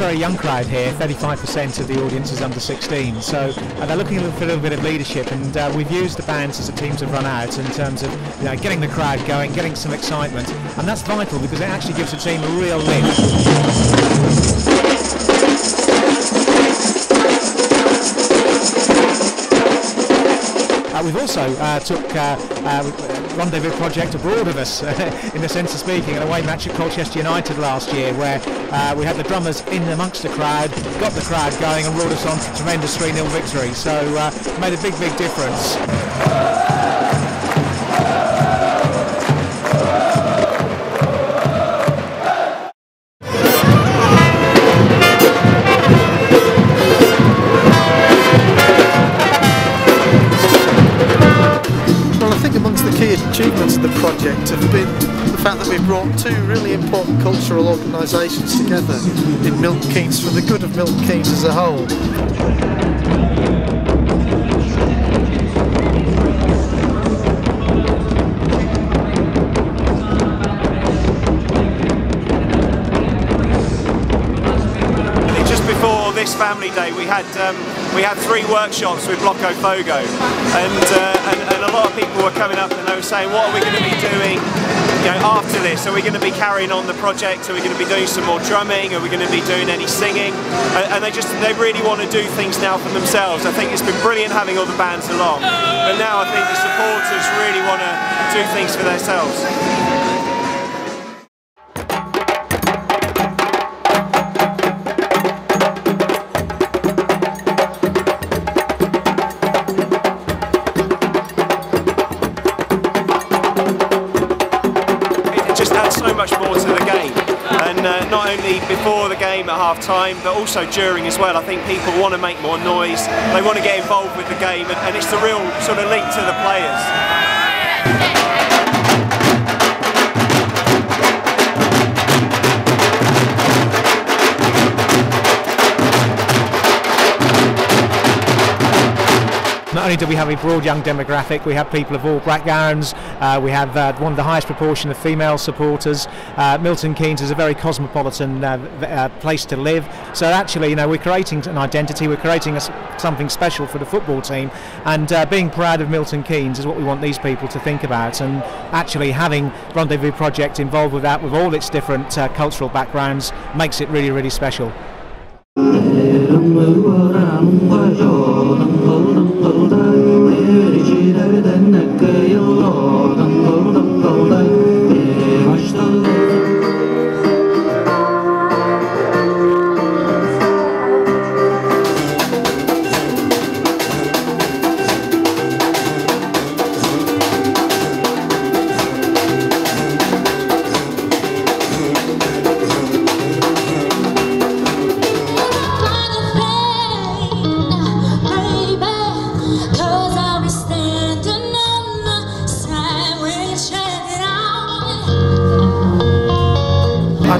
very young crowd here. 35% of the audience is under 16, so uh, they're looking for a little bit of leadership. And uh, we've used the bands as the teams have run out in terms of you know, getting the crowd going, getting some excitement, and that's vital because it actually gives the team a real lift. We've also uh, took uh, uh, Rendezvous Project abroad of us, in the sense of speaking, in an away match at Colchester United last year, where uh, we had the drummers in amongst the crowd, got the crowd going, and brought us on a tremendous 3-0 victory. So uh, made a big, big difference. Have been the fact that we've brought two really important cultural organisations together in Milton Keynes for the good of Milton Keynes as a whole. This family day we had um, we had three workshops with Bloco Fogo and, uh, and, and a lot of people were coming up and they were saying what are we going to be doing you know, after this? Are we going to be carrying on the project? Are we going to be doing some more drumming? Are we going to be doing any singing? And they just they really want to do things now for themselves. I think it's been brilliant having all the bands along, but now I think the supporters really want to do things for themselves. Before the game at half time, but also during as well. I think people want to make more noise, they want to get involved with the game, and, and it's the real sort of link to the players. Not only do we have a broad young demographic, we have people of all backgrounds, uh, we have uh, one of the highest proportion of female supporters. Uh, Milton Keynes is a very cosmopolitan uh, uh, place to live, so actually, you know, we're creating an identity, we're creating a, something special for the football team, and uh, being proud of Milton Keynes is what we want these people to think about, and actually having Rendezvous Project involved with that, with all its different cultural backgrounds, makes it really, really special.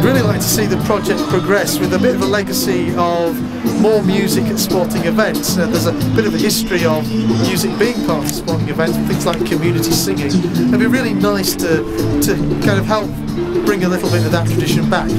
I'd really like to see the project progress with a bit of a legacy of more music at sporting events. Uh, there's a bit of a history of music being part of sporting events, things like community singing. It'd be really nice to, to kind of help bring a little bit of that tradition back.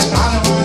i don't